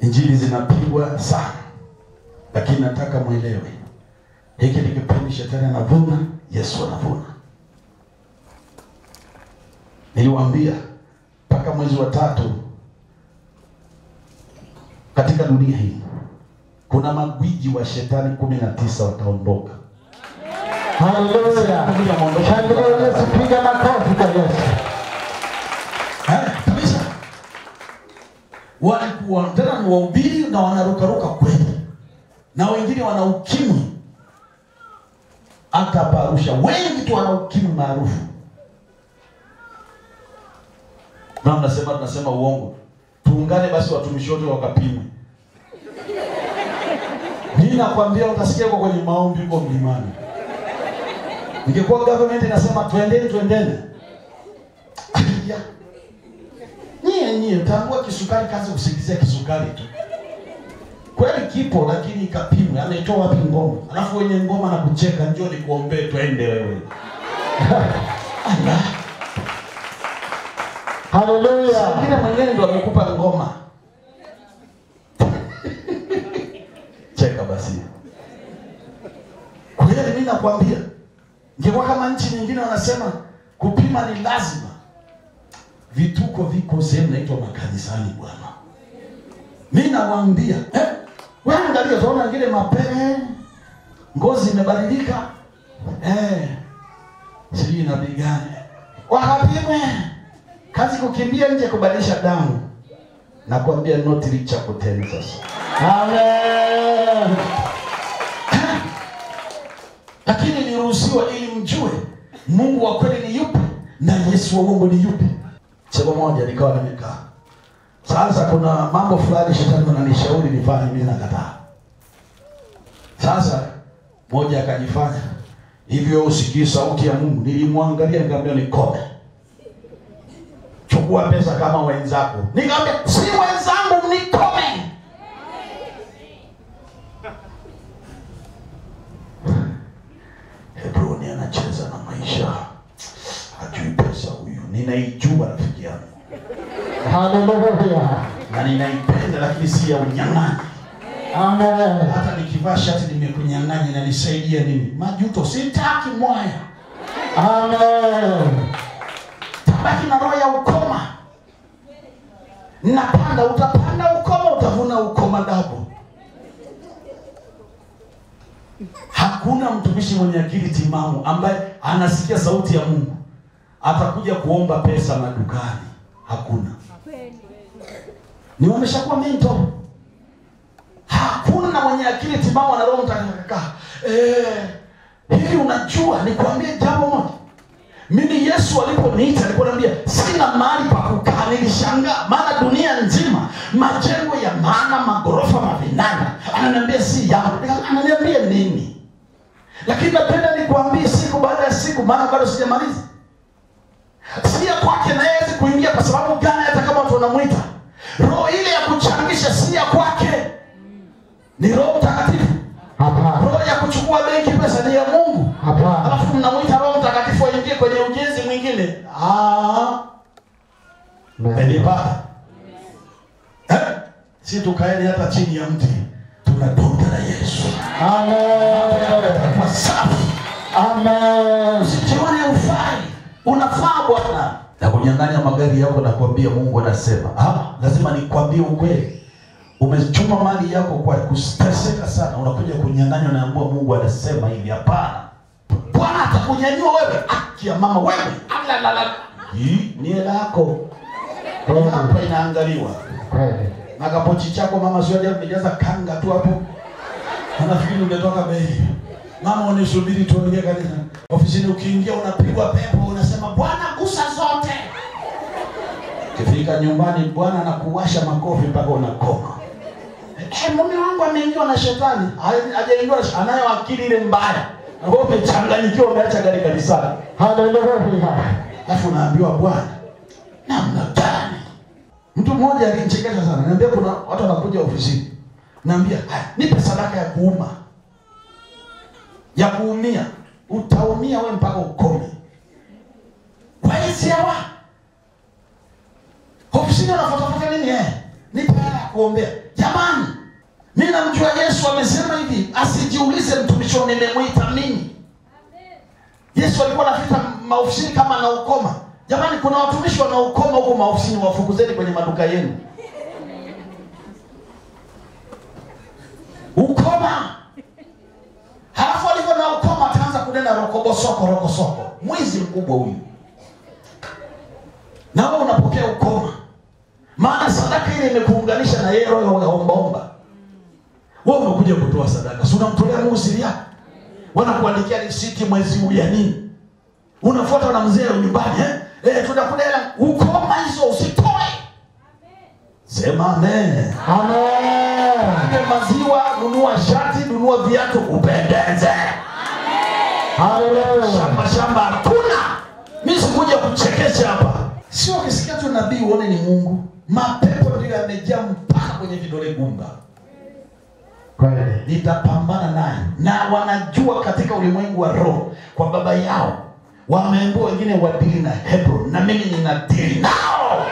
Injili zinapigwa sana, lakini nataka mwelewe, hiki ni kipindi shetani anavuna, Yesu anavuna. Niliwaambia mpaka mwezi wa tatu katika dunia hii kuna magwiji wa shetani kumi na tisa wataondoka. Haleluya. Shangilia Yesu, piga makofi kwa Yesu. Eh, kabisa walikuwa wahubiri na wanarukaruka kweli, na wengine wana ukimwi hata hapa Arusha, wengi tu wana ukimwi maarufu. Na nasema tunasema uongo, tuungane basi, watumishi wote wakapimwe. Mimi nakwambia utasikia kwa kwenye maombi huko mlimani. Ningekuwa government inasema twendeni, twendeni. Nyie nyie tambua kisukari kazi kusikizia kisukari tu. Kweli kipo lakini ikapimwe. ametoa wapi ngoma? Alafu wenye ngoma na kucheka njoo nikuombee twende wewe. Haleluya. kila mwenyewe ndo amekupa ngoma. Cheka basi. Kweli mi nakwambia. ngewa kama nchi nyingine wanasema kupima ni lazima. Vituko viko sehemu naitwa makanisani bwana. Mimi nawaambia, eh, wewe angalia utaona wengine mapele ngozi imebadilika. Eh. Sijui nabii gani. Kazi kukimbia nje kubadilisha damu. Nakwambia licha kuteni sasa. Amen. lakini niruhusiwa ili mjue Mungu wa kweli ni yupi na Yesu wa uongo ni yupi. Siku moja nikawa nimekaa, sasa kuna mambo fulani shetani ananishauri nifanye, mimi nakataa. Sasa moja akajifanya hivyo, usikii sauti ya Mungu. Nilimwangalia nikamwambia nikome, chukua pesa kama wenzako. Nikamwambia si wenzangu, nikome. Hebroni anacheza na maisha, hajui pesa huyu. Ninaijua rafiki yangu Haleluya. na ninaipenda, lakini si ya unyang'anyi. Amen. Hata nikivaa shati nimekunyang'anya, inanisaidia nini? Majuto sitaki mwaya, Amen. tabaki na roho ya ukoma. Napanda, utapanda ukoma, utavuna ukoma dabo. Hakuna mtumishi mwenye akili timamu ambaye anasikia sauti ya Mungu atakuja kuomba pesa madukani. Hakuna, ni wameshakuwa mento. Hakuna mwenye akili timamu na roho mtakatifu. Eh, hivi unajua, nikwambie jambo moja. Mimi Yesu aliponiita alikuwa ananiambia sina mahali pa kukaa. Nilishangaa, maana dunia nzima majengo ya maana, magorofa, mavinanda, ananiambia si yangu. Ananiambia nini? Lakini napenda nikwambie siku baada ya siku, maana bado sijamaliza. Wanamwita, roho ile ya kuchangisha si ya kwake, ni Roho Mtakatifu. Hapana. Roho ya kuchukua benki pesa ni ya Mungu. Hapana. Alafu mnamwita Roho Mtakatifu aingie kwenye ujenzi mwingine. Ah, umenipata? Eh? Si tukaeni hata chini ya mti tunadonda na Yesu. Safi. Usijione ufai. Unafaa Bwana. Na kunyang'anya magari yako na kuambia Mungu anasema, ah, lazima nikwambie ukweli. Umechuma mali yako kwa kusteseka sana, unakuja kunyang'anya, naambua Mungu anasema hivi. Hapana, Bwana atakunyanyua wewe. Haki ya mama wewe, alalala, ni hela yako hapa inaangaliwa Kweli. na kapochi chako mama, sio ajabu umejaza kanga tu hapo, anafikiri umetoka bei. Mama, unisubiri tuongee kanisa. Ofisini ukiingia unapigwa pepo, unasema Bwana. Ukifika nyumbani, Bwana anakuwasha makofi mpaka unakoma. Eh, mume wangu ameingiwa na shetani. Ha- Hajaingiwa, na shetani, anayo akili ile mbaya. Na wewe umechanganyikiwa, umeacha gari kanisani. Haleluya. Alafu unaambiwa Bwana, namna gani? Mtu mmoja alinichekesha sana. Niambia kuna watu wanakuja ofisini. Naambia, nipe sadaka ya kuuma. Ya kuumia. Utaumia wewe mpaka ukome. Waizi hawa. Ofisini wanafuatafuta nini eh? Nipe hela ya kuombea. jamani mi namjua yesu amesema hivi asijiulize mtumishi nimemwita nini yesu alikuwa anafika maofisini kama anaukoma jamani kuna watumishi wanaukoma huko maofisini wafukuzeni kwenye maduka yenu. Ukoma. Halafu alivyo na ukoma ataanza kunena rokobosoko rokosoko. Mwizi mkubwa huyu. Na wewe unapokea ukoma maana sadaka ile imekuunganisha na yeye roho ya ombaomba wewe umekuja kutoa sadaka si unamtolea mungu siri yako? Wanakuandikia risiti mwezi huu ya nini? Unafuata na mzee nyumbani eh? Eh, tunakula hela. Ukoma hizo usitoe. Sema amen. Amen. Maziwa nunua shati nunua viatu upendeze. Hallelujah. shamba shamba hakuna. Mi sikuja kuchekesha hapa sio ukisikia tu nabii uone ni mungu. Mapepo ndio yamejaa mpaka kwenye vidole gumba. Nitapambana naye. Na wanajua katika ulimwengu wa roho kwa baba yao wameambiwa wengine wadili na hebron na mimi ninadili nao